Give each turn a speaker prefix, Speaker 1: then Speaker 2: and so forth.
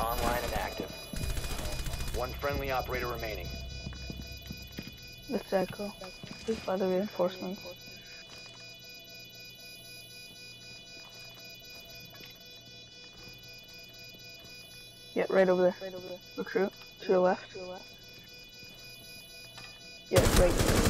Speaker 1: online and active. One friendly operator remaining.
Speaker 2: Let's echo. Just by the reinforcements. Yeah, right over there. Right over there. Recruit, to the left. To the left. Yeah, right.